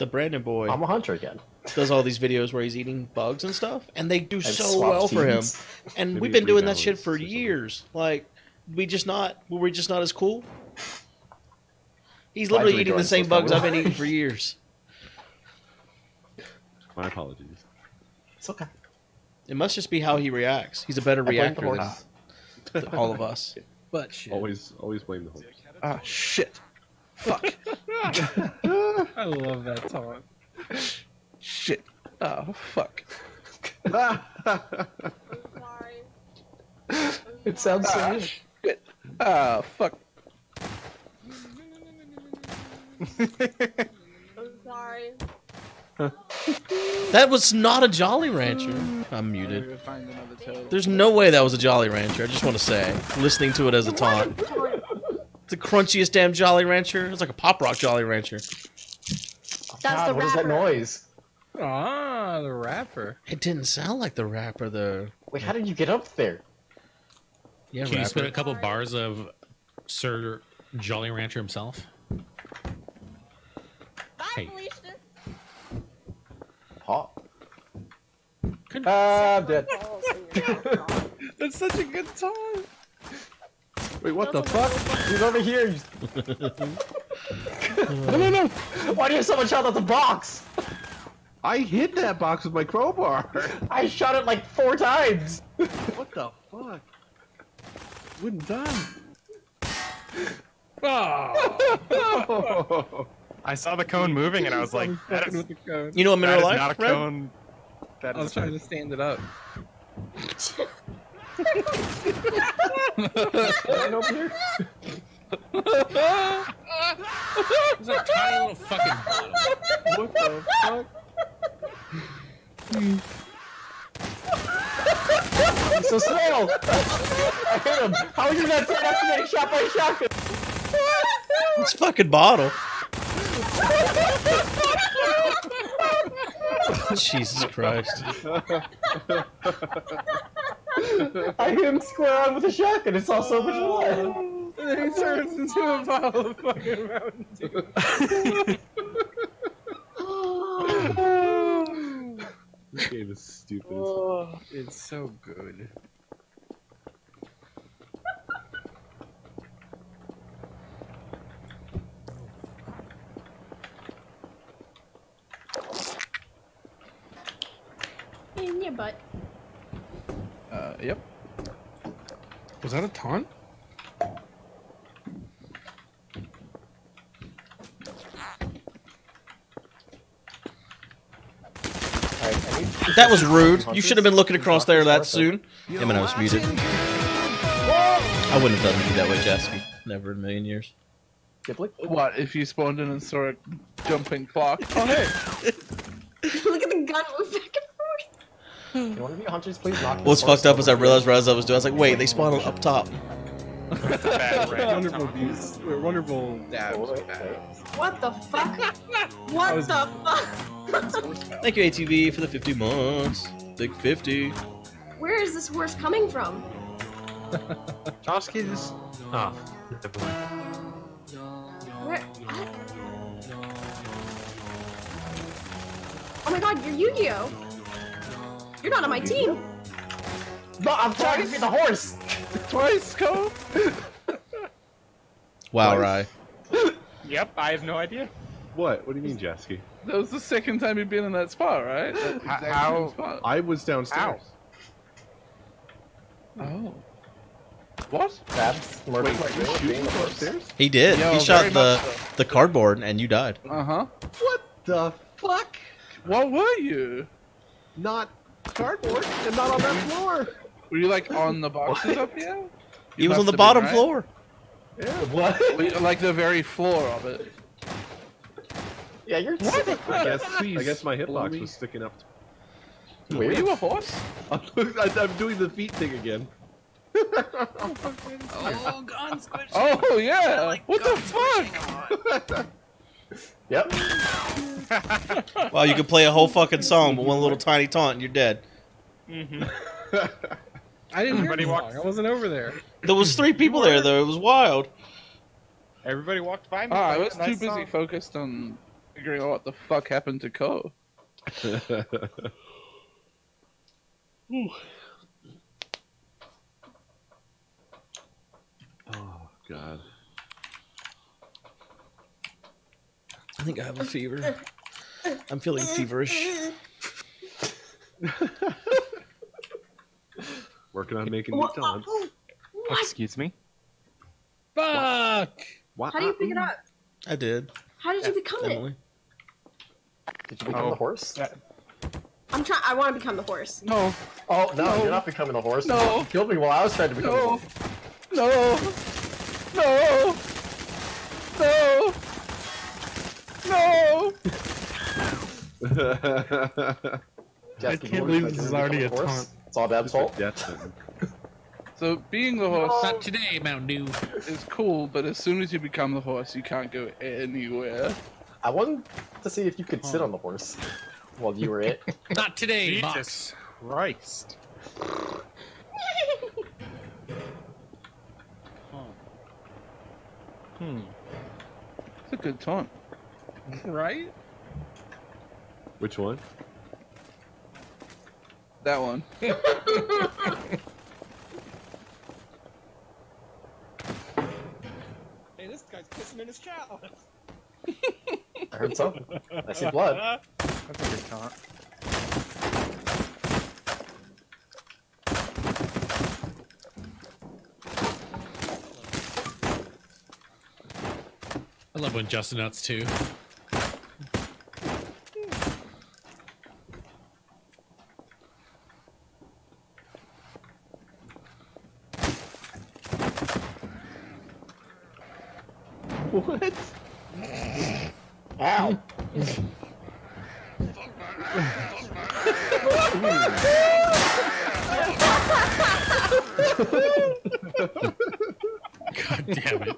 the Brandon boy I'm a hunter again. does all these videos where he's eating bugs and stuff, and they do I've so swapped well for him. And Maybe we've been doing that shit for years. Like, we just not were we just not as cool? He's literally eating the same bugs. I've been eating for years. My apologies. It's okay. It must just be how he reacts. He's a better blame the reactor horse. than all of us. But shit. Always, always blame the host. Ah, shit. Fuck. I love that taunt. Shit. Oh, fuck. It sounds so Ah, good. shit. Ah, fuck. I'm sorry. That was not a Jolly Rancher. I'm muted. Maybe find another toad. There's no way that was a Jolly Rancher. I just want to say, listening to it as a taunt. The crunchiest damn Jolly Rancher. It's like a pop rock Jolly Rancher. That's God, the what is that noise? Ah, the rapper. It didn't sound like the rapper. The Wait, how did you get up there? yeah Can you spit a couple bars of Sir Jolly Rancher himself? Bye, Hey. Felicia. Pop. Could- Ah, I'm dead. Balls in your mouth. That's such a good taunt. Wait, what the fuck? He's over here. no, no, no. Why do you have so much health at the box? I hit that box with my crowbar. I shot it like four times. what the fuck? Wouldn't done. Oh, I saw the cone moving and I was like, I'm that fucking is, with cone. You know what that mineral is life? not a Red? cone. That I was trying to stand it up. Right over here. It's a tiny little fucking bottle. What the fuck? He's so small. I hit him. How are you not dead after getting shot by a shotgun? It's fucking bottle. Jesus Christ. I hit him square on with a shotgun. It's all so much oh. blood. he turns into a bottle of fucking Mountain Dew. This game is stupid. Oh, it's so good. In your butt. Yep. Was that a taunt? Alright, I need- That was rude. You should have been looking across there that soon. Yeah, man, I was muted. I wouldn't have done you that way, Jasky. Never in a million years. Ghibli? What if you spawned in and saw a jumping clock? Oh hey! Look at the gun move back and forth. Hmm. Can one of you hunters please knock What's fucked up is I realized what I was doing. I was like, wait, they spawn up top. bad random wonderful taunt. views. Wonderful dabs. What the fuck? What was- the fuck? Thank you, ATV, for the 50 months. Big 50. Where is this horse coming from? Chomsky just. Oh, never. Where? What? Oh my god, you're Yu-Gi-Oh! You're not on my team! No, I'm trying to be the horse. Twice, Cole. Wow, Rye. Yep, I have no idea. What? What do you mean, Jasky? That was the second time you've been in that spot, right? That exact same how- spot. I was downstairs. Oh. What? That's murder Wait, by did you Bill shoot the horse. upstairs? He did. Yo, he shot the so. the cardboard and you died. Uh huh. What the fuck? What were you? Not cardboard and not on that floor. Were you like on the boxes up here? He was on the bottom right? floor. Yeah. What? Like the very floor of it. Yeah, you're I guess. I guess my blow hitbox was sticking up. Were you a horse? I'm, I'm doing the feet thing again. Oh, oh. gun squish. Oh yeah. what the fuck? Yep. Wow, you could play a whole fucking song, but one little tiny taunt and you're dead. I didn't hear Everybody the walks- song. I wasn't over there. There was three people there though. It was wild. Everybody walked by me. Ah, I was too nice busy song. focused on figuring out what the fuck happened to Ko. oh god. I think I have a fever. I'm feeling feverish. Working on making new What? talent. Excuse me. Fuck! Wow. How do you pick it up? I did. How did you become it? Did you become Oh. the horse? I'm trying. I want to become the horse. No, Oh no, No. you're not becoming the horse. No. You killed me while I was trying to become the horse. no, no, no, no. Jess, I can't believe this is already a horse? taunt. It's all Bab's fault. Death sentence. So being the horse Not today, Mount Dew. is cool, but as soon as you become the horse, you can't go anywhere. I wanted to see if you could sit on the horse while you were it. Not today, Box. Jesus Christ. Hmm. It's a good taunt. Right? Which one? That one. Hey, this guy's pissing in his chow. I heard something. I see blood. That's a good taunt. I love when Justin nuts too. What? Ow! God damn it.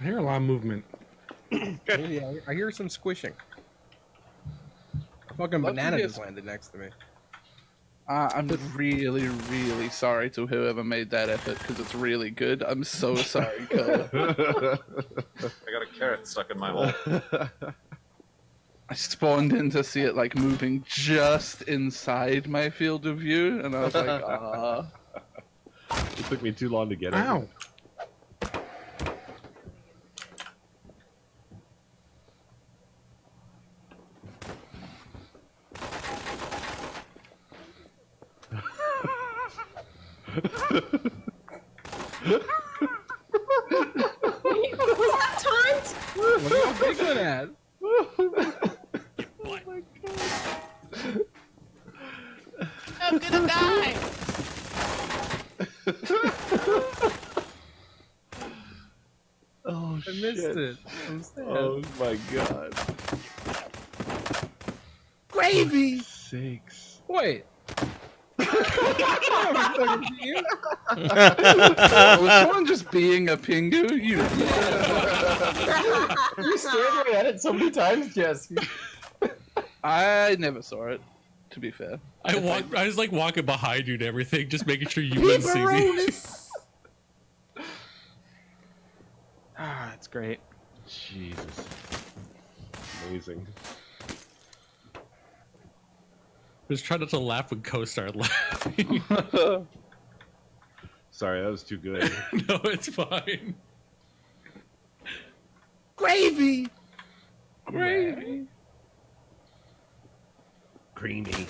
I hear a lot of movement. yeah, I hear some squishing. A fucking Love banana just landed next to me. Uh, I'm really, really sorry to whoever made that effort because it's really good. I'm so sorry, Ko. I got a carrot stuck in my hole. I spawned in to see it like moving just inside my field of view, and I was like, ah. it took me too long to get it. Ow! Was that taunt? What are you giggling at? Oh I'm gonna die. Oh I missed shit. it. I'm sad. Oh my god. Gravy! Sakes. Wait. Was someone just being a pingu? You, You stared right at it so many times, Jess. I never saw it. To be fair, I walk. I was like walking behind you and everything, just making sure you wouldn't see me. Ah, it's great. Jesus. Amazing. I was trying not to laugh when Co started laughing. Sorry, that was too good. no, it's fine. Gravy! gravy. Creamy.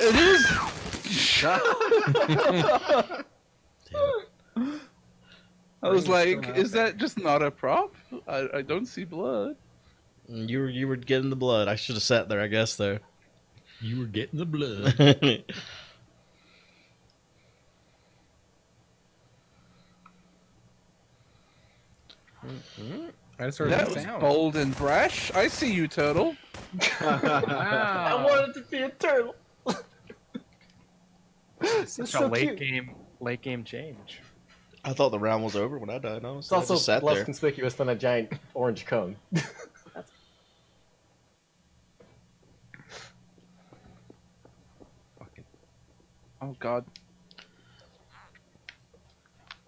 It is. I was like, is that just not a prop? I, I don't see blood. Mm, you were you were getting the blood. I should have sat there, I guess. There. You were getting the blood. Mm-hmm. I just heard That a was sound. bold and brash. I see you, turtle. I wanted to be a turtle. Such so a late cute. game, late game change. I thought the round was over when I died. It's Honestly, I also just sat less there. conspicuous than a giant orange cone. Oh God.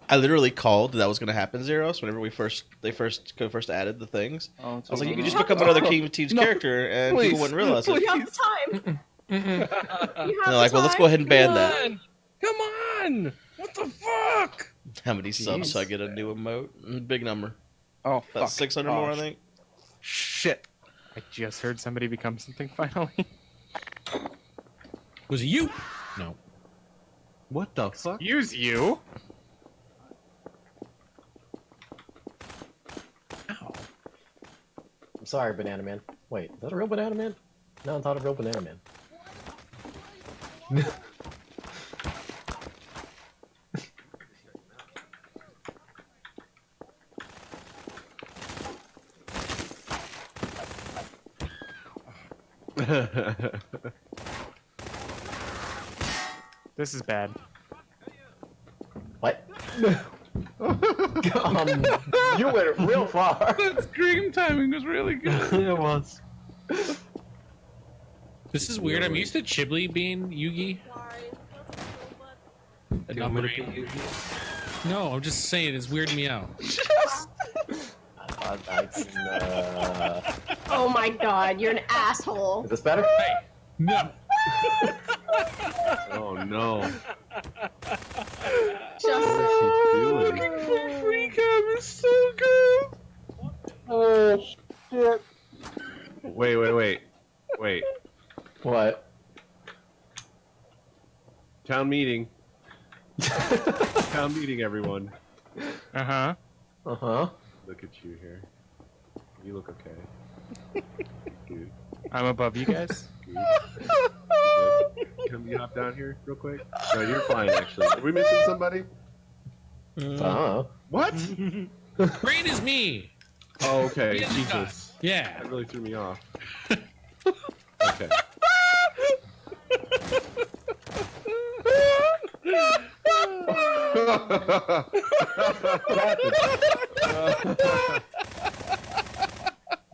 I literally called that was going to happen, Zeros. Whenever we first they first first added the things, Oh, I was like, you over. can just become another King of Teams No, character, and please, people wouldn't realize it. You have the time. You have And they're like, well, let's go ahead and ban that. Come on! What the fuck? How many subs so I get a new emote? Mm, Big number. Oh, About fuck. 600 more, I think. Shit. I just heard somebody become something finally. Was it you? No. What the fuck? Use you. Ow. I'm sorry, Banana Man. Wait, is that a real Banana Man? No, it's not a real Banana Man. This is bad. What? um, you went real far. That scream timing was really good. it was. This is weird. I'm used to Chibli being Yugi. And Do you not want me to Brain. be Yugi? No, I'm just saying it's weirding me out. I, I, uh, Oh my god, you're an asshole. is this better? Hey, No. Oh no. Justin. What is she doing? Free cam is so good. Oh shit! Wait, wait, wait. Wait. What? Town meeting. Town meeting, everyone. Uh huh. Uh huh. Look at you here. You look okay. Good. I'm above you guys. Good. Good. Come you hop down here real quick? No, you're fine actually. Are we missing somebody? Mm. Uh huh. What? Brain is me. Oh, okay. Yeah, Jesus. Yeah. That really threw me off. Okay.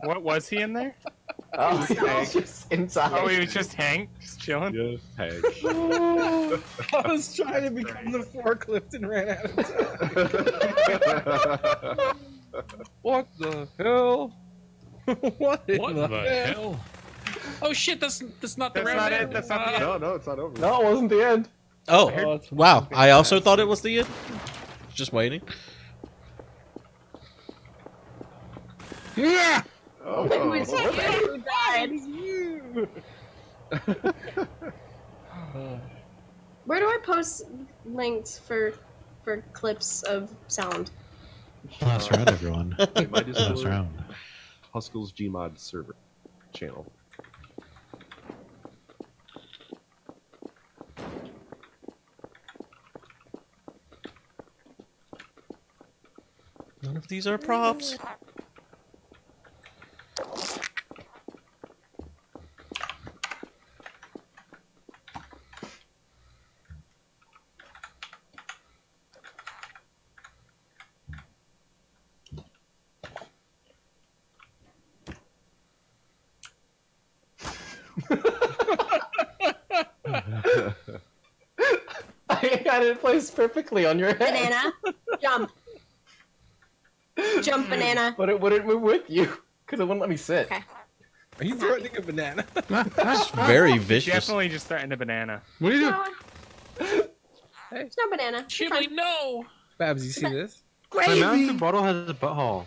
What was he in there? Oh, he's just inside. Oh, he was just Hank, just chilling. yes, Hank. I was trying to become the forklift and ran out of time. What the hell? what in What the, the hell? hell? Oh shit! That's that's not the That's round. not yet. it, that's not the uh, end. no, no, it's not over. No, it wasn't the end. Oh, Oh, it's wow. I also thought it was the end. Just waiting. Yeah! Oh, oh It was you who died. Where do I post links for for clips of sound? Last round, everyone. Okay, my Last Discord, round. Huskell's Gmod server channel. None of these are props. I got it placed perfectly on your head. Banana, jump. Jump, banana. But it wouldn't move with you because it wouldn't let me sit. Okay. Are you threatening a banana? That's very vicious. Definitely just threatened a banana. What are you doing? No, it's no banana. You're Chibli, no. Babs, you see this? My Gravy. mountain bottle has a butthole.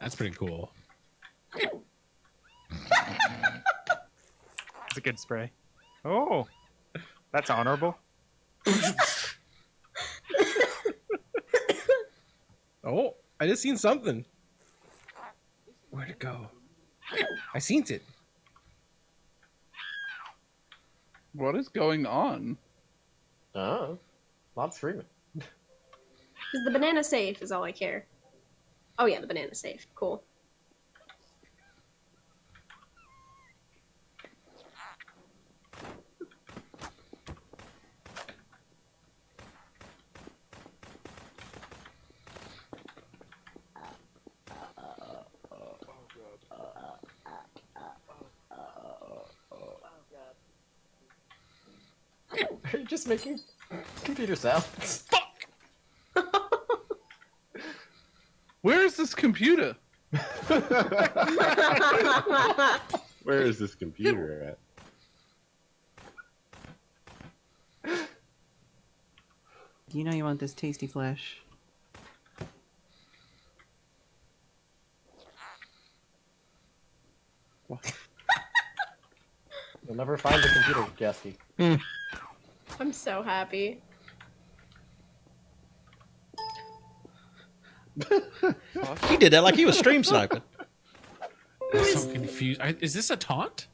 That's pretty cool. It's a good spray. Oh, that's honorable. Oh, I just seen something. Where'd it go? I seen it. What is going on? Oh, lots screaming. Is the banana safe? Is all I care. Oh yeah, the banana safe. Cool. Making computer sounds? Where is this computer? Where is this computer at? You know you want this tasty flesh. What? You'll never find the computer, Jasky. I'm so happy. He did that like he was stream sniping. I'm so confused. I, is this a taunt?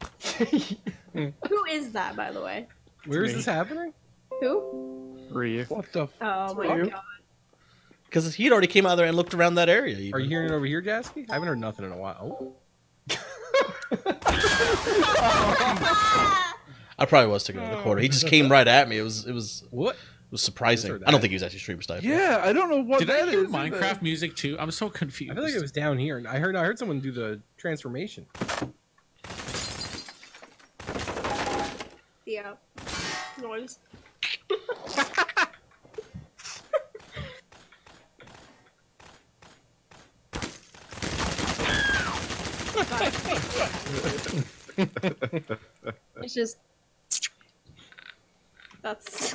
Who is that, by the way? Where is this happening? Who? Ryu. What the? F- Oh my Ryu. god. Because he'd already came out there and looked around that area. even. Are you hearing it over here, Jasky? I haven't heard nothing in a while. Oh I probably was taking another quarter. He just came right at me. It was it was what it What? was surprising. I don't think he was actually stream sniping. Yeah, I don't know what Did that I hear is Minecraft either. music too? I'm so confused. I feel like it was down here. And I heard. I heard someone do the transformation. Yeah. Noise. it's just that's